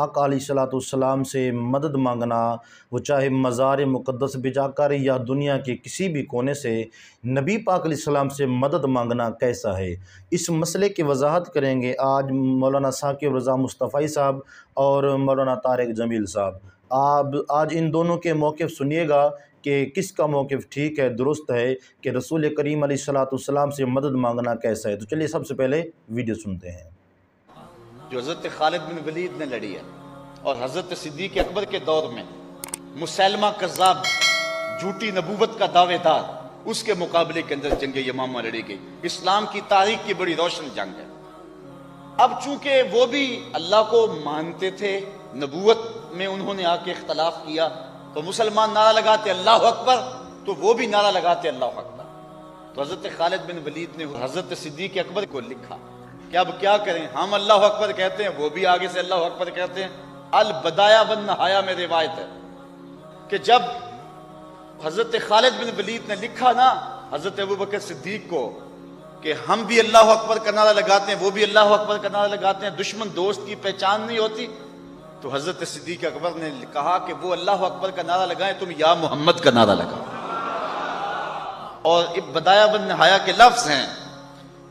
आकाम से मदद मांगना, वो चाहे मज़ार मुक़दस बिजाकर या दुनिया के किसी भी कोने से, नबी पाक सलाम से मदद मांगना कैसा है? इस मसले की वजाहत करेंगे आज मौलाना साकिब रज़ा मुस्तफ़ी साहब और मौलाना तारक जमील साहब। आप, आज इन दोनों के मौक़ सुनिएगा कि किसका मौक़ ठीक है, दुरुस्त है, कि रसूल करीम सलाम से मदद मांगना कैसा है। तो चलिए सबसे पहले वीडियो सुनते हैं। जो हज़रत खालिद बिन वलीद ने लड़ी है और हज़रत सिद्दीक अकबर के दौर में मुसलमा कज़ाब झूठी नबूवत का दावेदार, उसके मुकाबले के अंदर जंग यमामा लड़ी गई। इस्लाम की तारीख की बड़ी रोशन जंग है। अब चूँकि वो भी अल्लाह को मानते थे, नबूवत में उन्होंने आके इख्तलाफ किया तो मुसलमान नारा लगाते अल्लाह अकबर तो वो भी नारा लगाते अल्लाह अकबर। तो हज़रत खालिद बिन वलीद ने हज़रत सिद्दीक अकबर को लिखा। कि अब क्या करें? हम अल्लाह अकबर कहते हैं, वो भी आगे से अल्लाह अकबर कहते हैं। अल बदाया बन नहाया में रिवायत है कि जब हज़रत खालिद बिन वलीद ने लिखा ना, हज़रत अबू बकर सिद्दीक को कि हम भी अल्लाह अकबर का नारा लगाते हैं, वो भी अल्लाह अकबर का नारा लगाते हैं, दुश्मन दोस्त की पहचान नहीं होती तो हज़रत सिद्दीक अकबर ने कहा कि वो अल्लाह अकबर का नारा लगाए, तुम या मोहम्मद का नारा लगाओ। और बदाया बन नहाया के लफ्ज हैं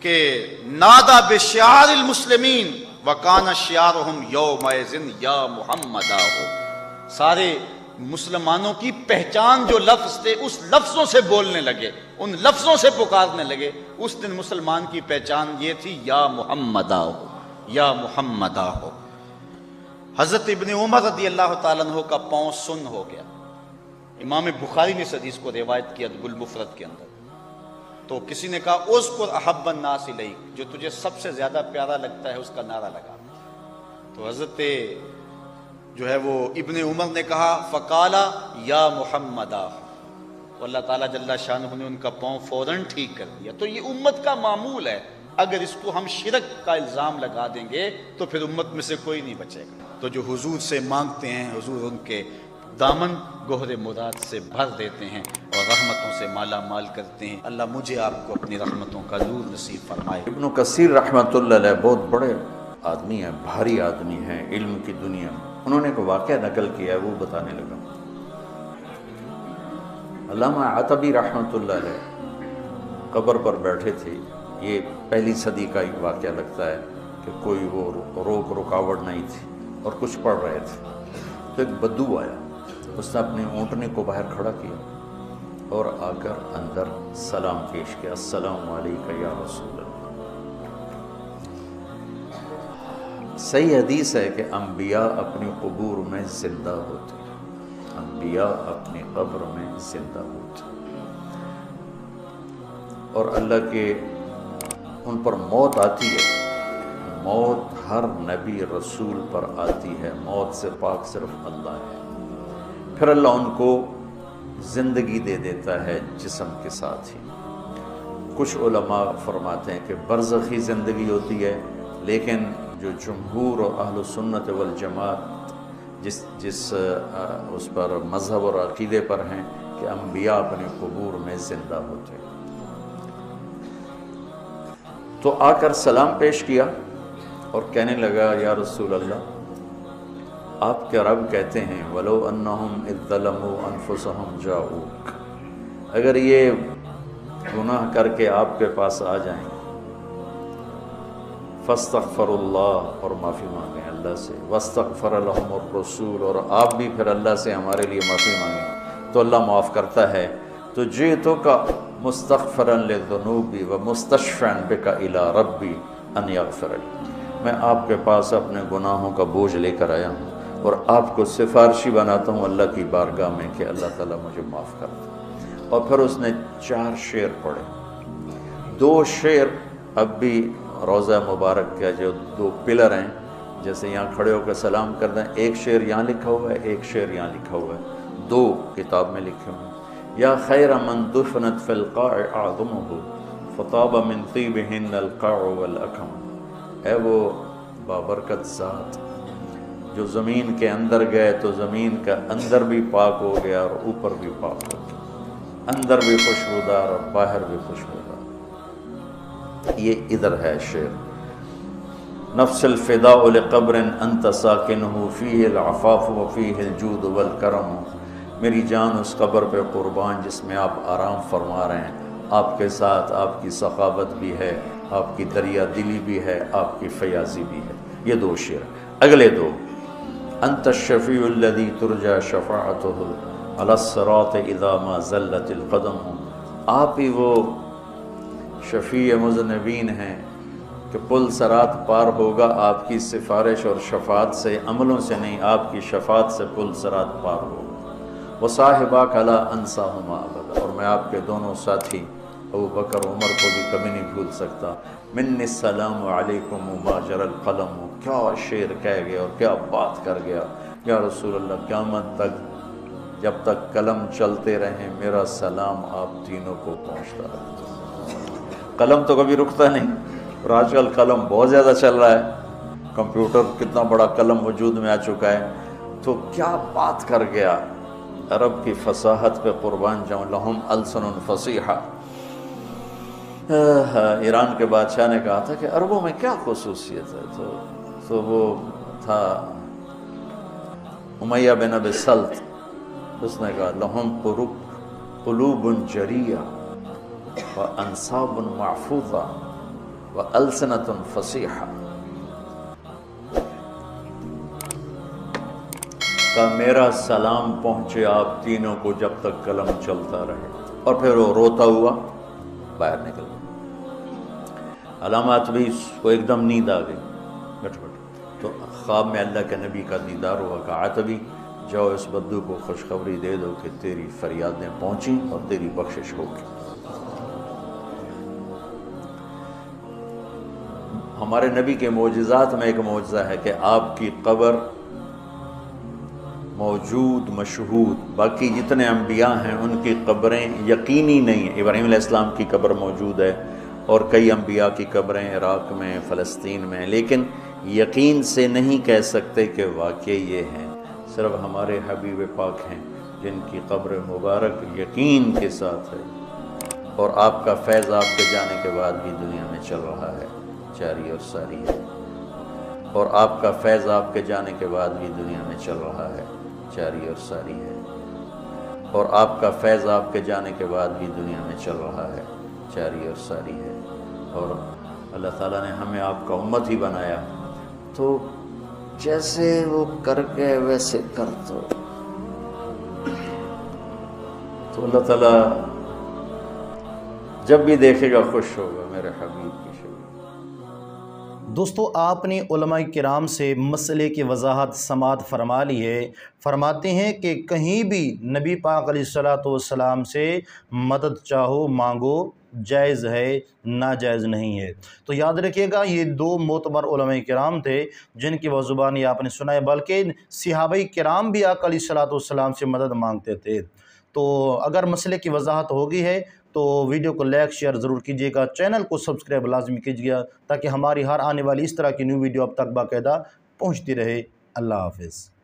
कि नादा बेशार मुस्लिमीन, वकाना शार हम यो मैजिन या मोहम्मद हो। सारे मुसलमानों की पहचान जो लफ्ज थे, उस लफ्जों से बोलने लगे, उन लफ्जों से पुकारने लगे। उस दिन मुसलमान की पहचान ये थी, या मोहम्मदा हो, या मोहम्मदा हो। हज़रत इबन उमर रदी अल्लाह तु का पाँव सुन हो गया। इमाम बुखारी ने सदीस को रिवायत किया गुलमुफरत के अंदर। तो किसी ने कहा, उसको अहबन नासी लई जो तुझे सबसे ज़्यादा प्यारा लगता है, उसका नारा लगा। तो हज़रत जो है वो इबन उमर ने कहा, फ़काला या मोहम्मदा तो अल्लाह ताला जल्ला शाह ने उनका पाँव फ़ौरन ठीक कर दिया। तो ये उम्मत का मामूल है। अगर इसको हम शिरक का इल्ज़ाम लगा देंगे तो फिर उम्मत में से कोई नहीं बचेगा। तो जो हुजूर से मांगते हैं, हुजूर उनके दामन गोहरे मुराद से भर देते हैं और रहमतों से माला माल करते हैं। अल्लाह मुझे आपको अपनी रहमतों का दूर नसीब फरमाए। इब्न कसीर रहमत बहुत बड़े आदमी हैं, भारी आदमी हैं, इल्म की दुनिया में। उन्होंने एक वाक़ नकल किया है, वो बताने लगा। अल्लामा आतबी रहमत कब्र पर बैठे थे। ये पहली सदी का एक वाक़ लगता है कि कोई वो रोक, रुकावट नहीं थी और कुछ पढ़ रहे थे। तो एक बद्दू आया। उसने अपने ऊँटने को बाहर खड़ा किया और आकर अंदर सलाम पेश किया, अस्सलाम या रसूल सही हदीस है कि अम्बिया अपनी कबूर में ज़िंदा होते अम्बिया अपनी कब्र में ज़िंदा होते और अल्लाह के उन पर मौत आती है। मौत हर नबी रसूल पर आती है। मौत से पाक सिर्फ़ अल्लाह है। फिर अल्लाह उनको ज़िंदगी दे देता है जिसम के साथ ही। कुछ उलमा फरमाते हैं कि बरज़ी ज़िंदगी होती है, लेकिन जो जमहूर और अहल सुन्नत वल जमात, जिस जिस उस पर मज़हब और अकीदे पर हैं कि अम्बिया अपने कबूर में ज़िंदा होते हैं। तो आकर सलाम पेश किया और कहने लगा, या रसूल अल्लाह आपके रब कहते हैं, वलो अन्नहुम अनफुसहम जाऊक। अगर ये गुनाह करके आपके पास आ जाएँ फ़स्तफ़रल्लाह और माफ़ी मांगें अल्लाह से। वस्तफ़र रसूल, और आप भी फिर अल्लाह से हमारे लिए माफ़ी मांगें। तो अल्लाह माफ़ करता है। तो जे तो का मुस्तफ़रनूबी व मुस्तफ़न बेका इला रबी अन मैं आपके पास अपने गुनाहों का बोझ लेकर आया हूँ। और आपको सिफारशी बनाता हूँ अल्लाह की बारगाह में कि अल्लाह ताला मुझे माफ़ कर दे। और फिर उसने चार शेर पढ़े। दो शेर अब भी रोज़ा मुबारक का जो दो पिलर हैं, जैसे यहाँ खड़े होकर सलाम कर दें, एक शेर यहाँ लिखा हुआ है, एक शेर यहाँ लिखा हुआ है। दो किताब में लिखे हुए या खैर मन दुफनत फ़िलका आदम हो फ़ताब मनती बहन अलक़ाम है वो बाबरकत ज़ात। जो ज़मीन के अंदर गए तो ज़मीन का अंदर भी पाक हो गया और ऊपर भी पाक हो गया। अंदर भी खुशबूदार और बाहर भी खुशबूदार। ये इधर है शेर। नफ्सल फ़िदा अंत साकिन फ़ी आफ़ाफ़ वफ़ी जूद वल करम। मेरी जान उस कब्र पे क़ुरबान जिसमें आप आराम फरमा रहे हैं। आपके साथ आपकी सखावत भी है, आपकी दरिया दिली भी है, आपकी फयाजी भी है। ये दो शेर। अगले दो। अंत शफ़ीदी तुरजा शफ़ात अलसरात इदामा ज़ल्लतलक़दम आप ही वो शफ़ी मुजनबीन हैं कि पुल सरात पार होगा आपकी सिफारिश और शफात से अमलों से नहीं आपकी शफात से पुल सरात पार होगा वो साहिबा कला अनसा अबदा और मैं आपके दोनों साथी अबू बकर उमर को भी कभी नहीं भूल सकता मिन सलाम माजरल कलम क्या शेर कह गया और क्या बात कर गया। या रसूल अल्लाह क़्यामत तक, जब तक कलम चलते रहें, मेरा सलाम आप तीनों को पहुँचता रहे। कलम तो कभी रुकता नहीं, और आजकल कलम बहुत ज़्यादा चल रहा है। कंप्यूटर कितना बड़ा कलम वजूद में आ चुका है। तो क्या बात कर गया। अरब की फसाहत पे कुर्बान जाऊँ, लहम अलसन फसीहा। ईरान के बादशाह ने कहा था कि अरबों में क्या खसूसियत है? तो तो वो था उमैया बिन अब सल्त। उसने कहा, लहम पुरुक कलूबन ज़रिया, व अनसाबन महफूजा व अलसनत फसीहा। का मेरा सलाम पहुँचे आप तीनों को जब तक कलम चलता रहे। और फिर वो रोता हुआ, बाहर निकल गया। अलामत भी को एकदम नींद आ गई। बैठ तो ख्वाब में अल्लाह के नबी का दीदार हुआ कहा तभी जाओ इस बद्दू को खुशखबरी दे दो कि तेरी फरियादें पहुँची और तेरी बख्शिश होगी। हमारे नबी के मोजात में एक मुआजा है कि आपकी कब्र मौजूद मशहूद बाकी जितने अम्बिया हैं, उनकी कब्रें यकीनी नहीं हैं। इब्राहिम इस्लाम की कब्र मौजूद है और कई अम्बिया की कब्रें इराक़ में, फ़लस्तीन में लेकिन यकीन से नहीं कह सकते कि वाकई ये हैं। सिर्फ़ हमारे हबीब पाक हैं, जिनकी कब्र मुबारक यकीन के साथ है। और आपका फैज़ आपके जाने के बाद भी दुनिया में चल रहा है, जारी और सारी है। और आपका फैज़ आपके जाने के बाद भी दुनिया में चल रहा है, जारी और सारी है। और आपका फैज़ आपके जाने के बाद भी दुनिया में चल रहा है, जारी और सारी है। और अल्लाह ताला ने हमें आपका उम्मत ही बनाया। तो जैसे वो कर गए वैसे कर दो। तो अल्लाह ताला जब भी देखेगा खुश होगा मेरे हबीब की दोस्तों आपने कराम से मसले की वजाहत समात फरमा ली है। फरमाते हैं कि कहीं भी नबी पाक सलाम से मदद चाहो मांगो जायज़ है, नाजायज़ नहीं है। तो याद रखिएगा, ये दो मोतबर कराम थे, जिनकी वह ज़ुबानी आपने सुना है बल्कि सिहाबई कराम भी सलाम से मदद मांगते थे। तो अगर मसले की वजाहत होगी है तो वीडियो को लाइक, शेयर ज़रूर कीजिएगा, चैनल को सब्सक्राइब लाजमी कीजिएगा, ताकि हमारी हर आने वाली इस तरह की न्यू वीडियो अब तक बाकायदा पहुँचती रहे। अल्लाह हाफिज़।